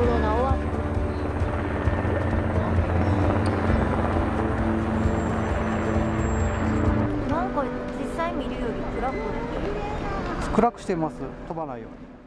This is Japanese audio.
コロナ終なんか実際見るより暗く暗くしてます。飛ばないように。